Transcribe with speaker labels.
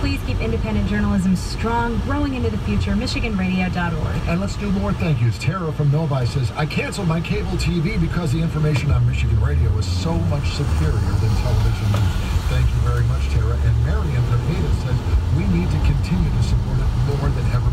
Speaker 1: Please keep independent journalism strong, growing into the future. MichiganRadio.org.
Speaker 2: And let's do more thank yous. Tara from Novi says, I canceled my cable TV because the information on Michigan radio was so much superior than television news. Thank you very much, Tara. And Marion Pineda says, we need to continue to support it more than ever